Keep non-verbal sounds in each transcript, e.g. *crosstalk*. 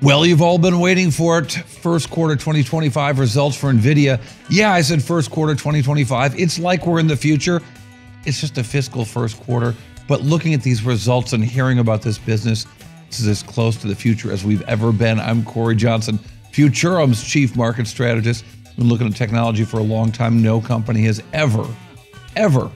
Well, you've all been waiting for it. First quarter 2025 results for NVIDIA. Yeah, I said first quarter 2025. It's like we're in the future. It's just a fiscal first quarter. But looking at these results and hearing about this business, this is as close to the future as we've ever been. I'm Cory Johnson, Futurum's chief market strategist. Been looking at technology for a long time. No company has ever, ever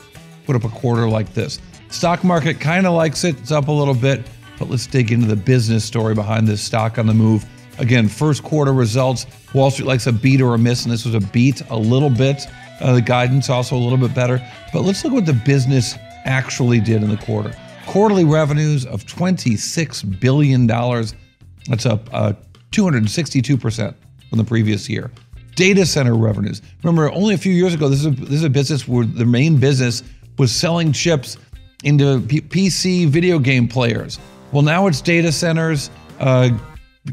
put up a quarter like this. Stock market kind of likes it. It's up a little bit. But let's dig into the business story behind this stock on the move. Again, first quarter results. Wall Street likes a beat or a miss, and this was a beat a little bit. Uh, the guidance also a little bit better. But let's look at what the business actually did in the quarter. Quarterly revenues of $26 billion. That's up uh, 262% from the previous year. Data center revenues. Remember, only a few years ago, this is a, this is a business where the main business was selling chips into P- PC video game players. Well, now it's data centers, uh,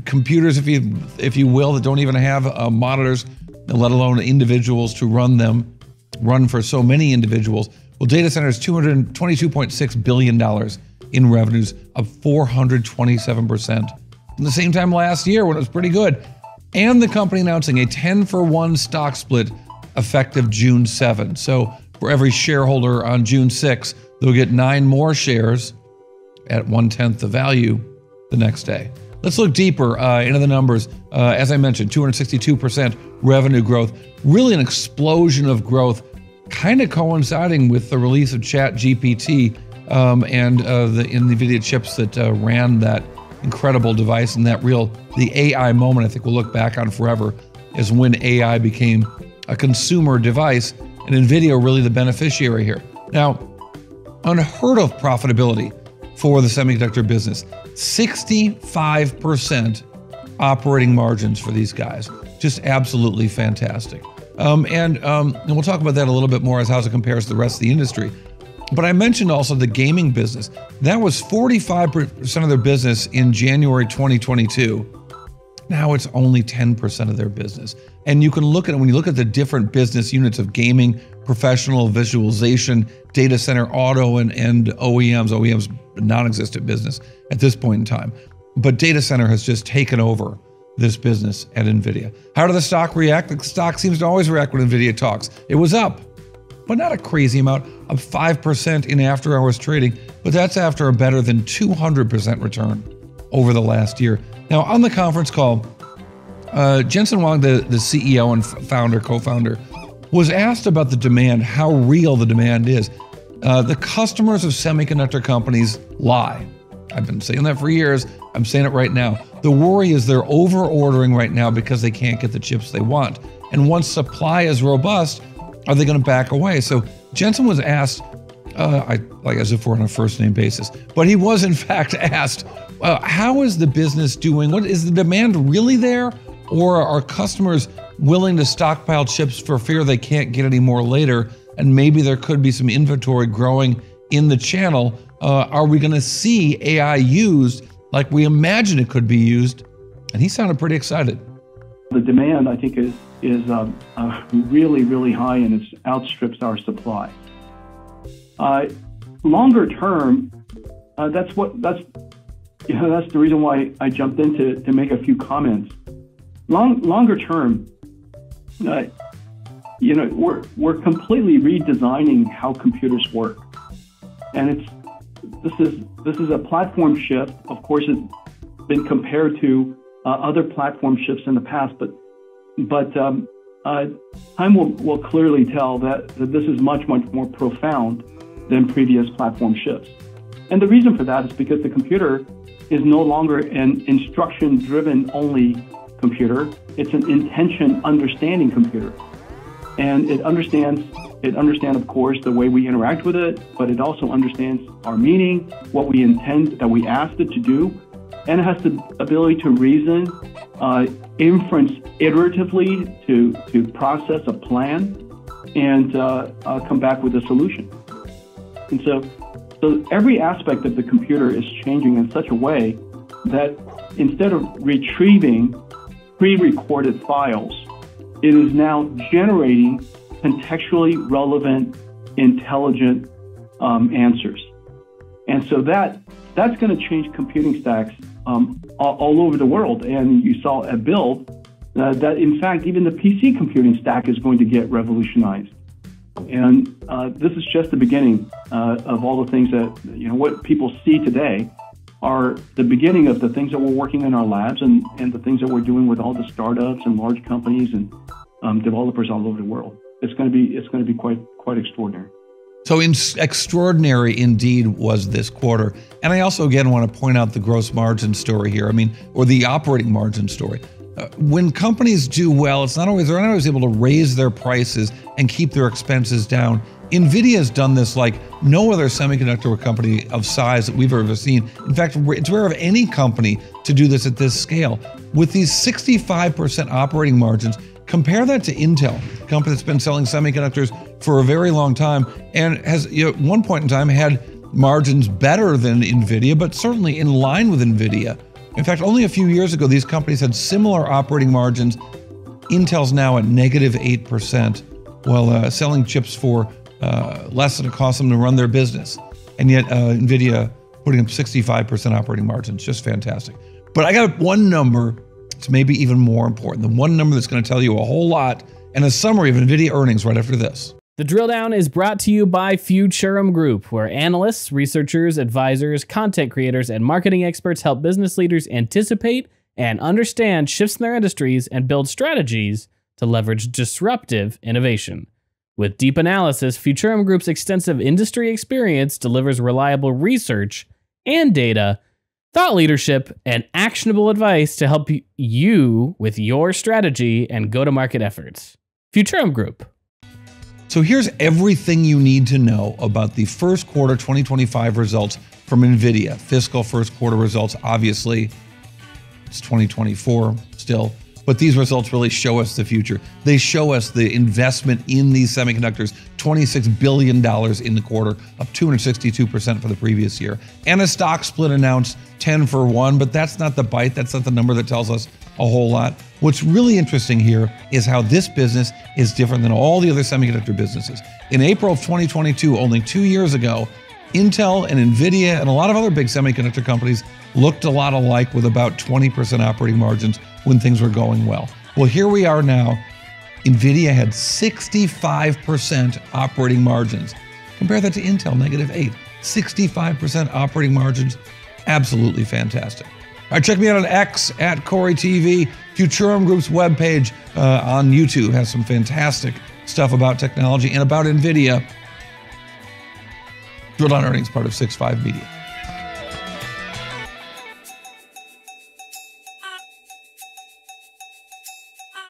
computers, if you if you will, that don't even have uh, monitors, let alone individuals to run them, run for so many individuals. Well, data centers, two hundred twenty-two point six billion dollars in revenues, up four hundred twenty-seven percent from the same time last year when it was pretty good. And the company announcing a 10 for 1 stock split effective June 7. So for every shareholder on June 6, they'll get nine more shares at one tenth the value the next day. Let's look deeper uh, into the numbers. Uh, as I mentioned, 262% revenue growth, really an explosion of growth, kind of coinciding with the release of Chat GPT um, and uh, the NVIDIA chips that uh, ran that incredible device and that real, the AI moment I think we'll look back on forever is when AI became a consumer device and NVIDIA really the beneficiary here. Now, unheard of profitability for the semiconductor business. 65% operating margins for these guys. Just absolutely fantastic. Um, and, um, and we'll talk about that a little bit more as how it compares to the rest of the industry. But I mentioned also the gaming business. That was 45% of their business in January 2022. Now it's only 10% of their business. And you can look at it when you look at the different business units of gaming, professional visualization, data center, auto, and, and OEMs. OEMs non-existent business at this point in time. But data center has just taken over this business at NVIDIA. How did the stock react? The stock seems to always react when NVIDIA talks. It was up, but not a crazy amount, up 5% in after hours trading, but that's after a better than 200% return over the last year. Now, on the conference call, uh, Jensen Huang, the, the CEO and founder, co founder, was asked about the demand, how real the demand is. Uh, the customers of semiconductor companies lie. I've been saying that for years. I'm saying it right now. The worry is they're over ordering right now because they can't get the chips they want. And once supply is robust, are they going to back away? So Jensen was asked, uh, I, like as if we're on a first name basis, but he was in *laughs* fact asked, uh, how is the business doing? What is the demand really there? Or are customers willing to stockpile chips for fear they can't get any more later? and maybe there could be some inventory growing in the channel. Uh, are we going to see AI used like we imagine it could be used? And he sounded pretty excited. The demand, I think, is is um, uh, really, really high, and it outstrips our supply. Uh, longer term, uh, that's what that's you *laughs* know that's the reason why I jumped in to, to make a few comments. Long longer term, uh, you know, we're, we're completely redesigning how computers work. And it's, this is, this is a platform shift. Of course, it's been compared to uh, other platform shifts in the past, but, but um, uh, time will, will clearly tell that, that this is much, much more profound than previous platform shifts. And the reason for that is because the computer is no longer an instruction driven only computer, it's an intention understanding computer. And it understands it understands of course the way we interact with it but it also understands our meaning what we intend that we asked it to do and it has the ability to reason uh, inference iteratively to to process a plan and uh, uh, come back with a solution and so so every aspect of the computer is changing in such a way that instead of retrieving pre-recorded files it is now generating contextually relevant, intelligent um, answers. And so that that's going to change computing stacks um, all, all, over the world. And you saw at Build uh, that, in fact, even the PC computing stack is going to get revolutionized. And uh, this is just the beginning uh, of all the things that, you know, what people see today are the beginning of the things that we're working in our labs and, and the things that we're doing with all the startups and large companies and um, developers all over the world. It's going to be it's going to be quite quite extraordinary. So in, extraordinary indeed was this quarter. And I also again want to point out the gross margin story here. I mean, or the operating margin story. When companies do well, it's not always they're not always able to raise their prices and keep their expenses down. Nvidia has done this like no other semiconductor company of size that we've ever seen. In fact, it's rare of any company to do this at this scale. With these 65% operating margins, compare that to Intel, a company that's been selling semiconductors for a very long time and has you know, at one point in time had margins better than Nvidia, but certainly in line with Nvidia. In fact, only a few years ago, these companies had similar operating margins. Intel's now at negative 8%, while uh, selling chips for uh, less than it costs them to run their business. And yet, uh, NVIDIA putting up 65% operating margins, just fantastic. But I got one number that's maybe even more important, the one number that's going to tell you a whole lot, and a summary of NVIDIA earnings right after this. The drill down is brought to you by Futurum Group, where analysts, researchers, advisors, content creators, and marketing experts help business leaders anticipate and understand shifts in their industries and build strategies to leverage disruptive innovation. With deep analysis, Futurum Group's extensive industry experience delivers reliable research and data, thought leadership, and actionable advice to help you with your strategy and go to market efforts. Futurum Group. So here's everything you need to know about the first quarter 2025 results from NVIDIA. Fiscal first quarter results, obviously, it's 2024 still. But these results really show us the future. They show us the investment in these semiconductors $26 billion in the quarter, up 262% for the previous year. And a stock split announced 10 for 1, but that's not the bite. That's not the number that tells us a whole lot. What's really interesting here is how this business is different than all the other semiconductor businesses. In April of 2022, only two years ago, Intel and NVIDIA and a lot of other big semiconductor companies looked a lot alike with about 20% operating margins when things were going well. Well, here we are now. NVIDIA had 65% operating margins. Compare that to Intel, negative 8. 65% operating margins. Absolutely fantastic. Right, check me out on X at Cory TV. Futurum Group's webpage uh, on YouTube has some fantastic stuff about technology and about NVIDIA. Drill Down Earnings, part of Six Five Media.